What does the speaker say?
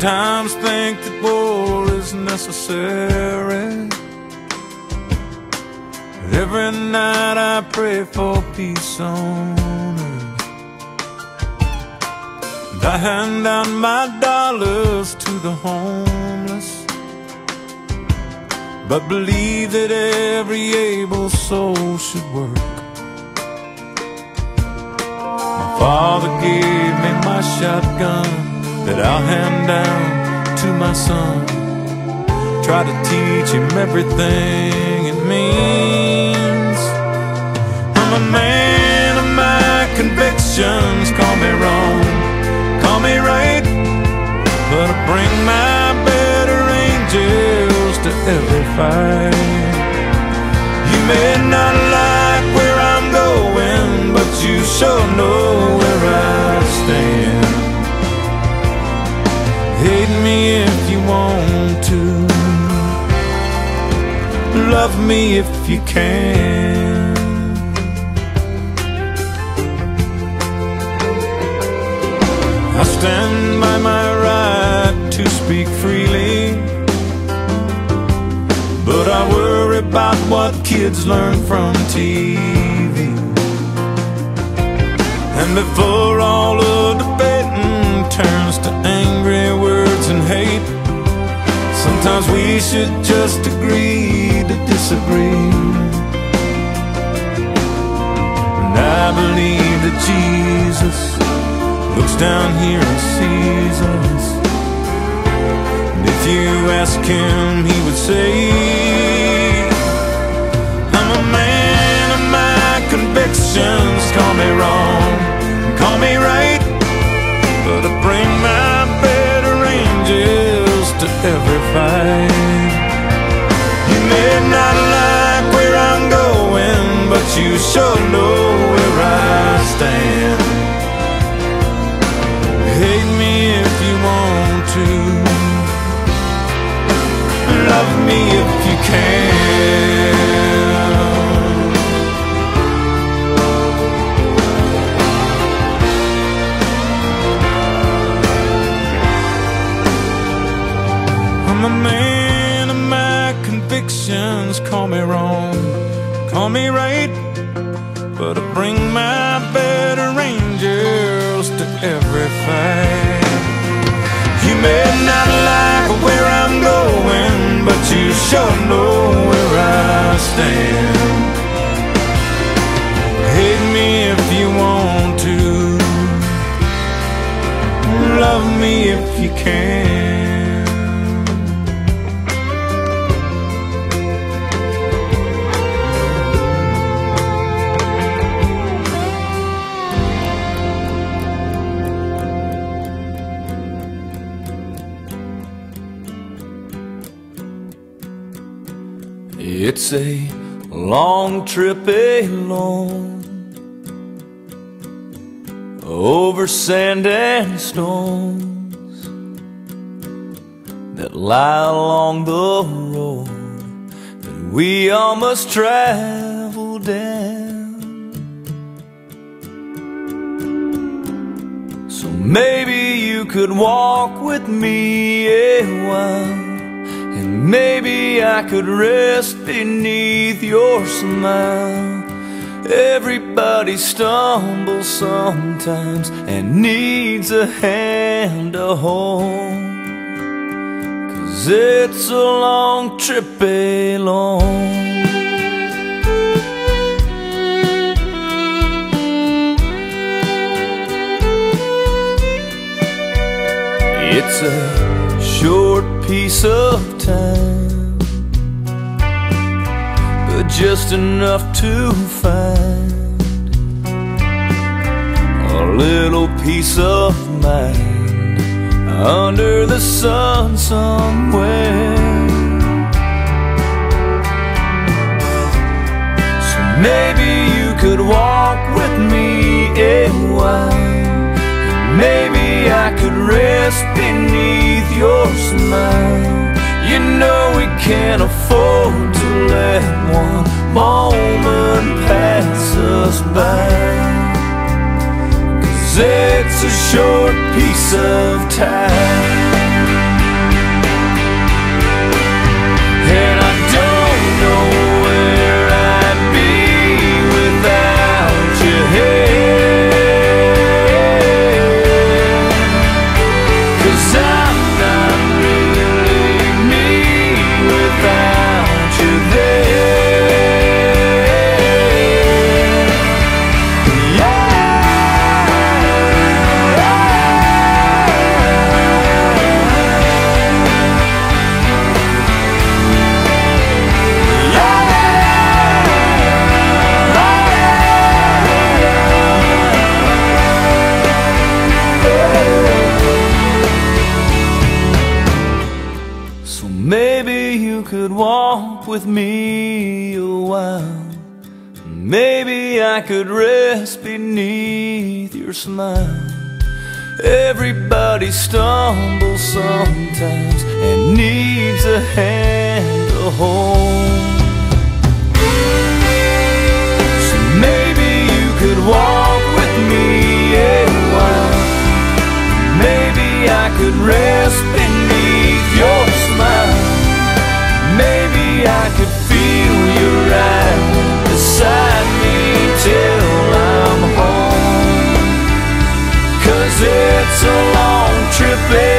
sometimes think that war is necessary. Every night I pray for peace on earth. And I hand out my dollars to the homeless. But believe that every able soul should work. My father gave me my shotgun that I'll hand down to my son. Try to teach him everything it means. I'm a man of my convictions. Call me wrong, call me right, but I bring my better angels to every fight. You may not like where I'm going, but you sure know where I stand. Hate me if you want to. Love me if you can. I stand by my right to speak freely. But I worry about what kids learn from TV. And before all the debating turns to sometimes we should just agree to disagree. And I believe that Jesus looks down here and sees us. And if you ask him, he would say, I'm a man of my convictions. Call me wrong, call me right, you sure know where I stand. Hate me if you want to. Love me if you can. I'm a man of my convictions. Call me wrong, call me right, but I bring my better angels to every fight. You may not like where I'm going, but you sure know where I stand. Hate me if you want to, love me if you can. It's a long trip alone over sand and stones that lie along the road that we all must travel down. So maybe you could walk with me a while. And maybe I could rest beneath your smile. Everybody stumbles sometimes and needs a hand to hold. Cause it's a long trip alone. It's a short piece of time, but just enough to find a little peace of mind under the sun somewhere. So maybe you could walk with me a while. Maybe I could rest beneath your smile. You know we can't afford to let one moment pass us by. Cause it's a short piece of time. You could walk with me a while. Maybe I could rest beneath your smile. Everybody stumbles sometimes and needs a hand to hold. So maybe you could walk with me a while. Maybe I could rest I could feel you right beside me till I'm home. Cause it's a long trip.